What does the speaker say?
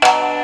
Bye.